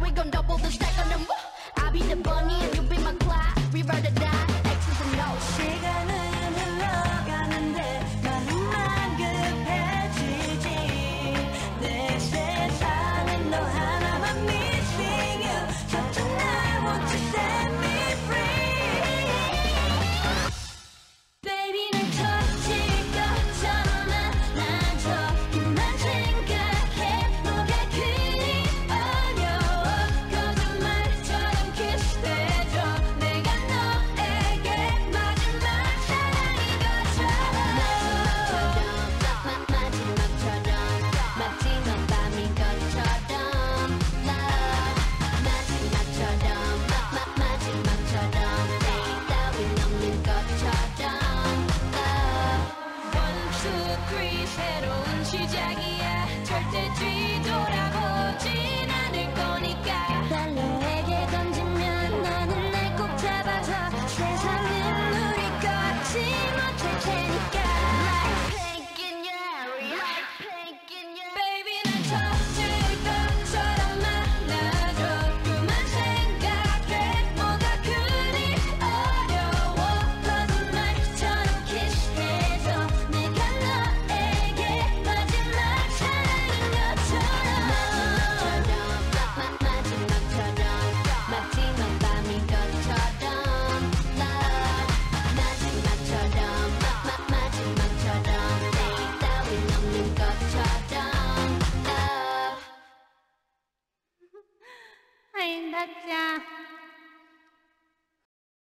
we gon' double the stack on them. I be the bunny 새로운 시작이야. 절대 뒤돌아봐 大家。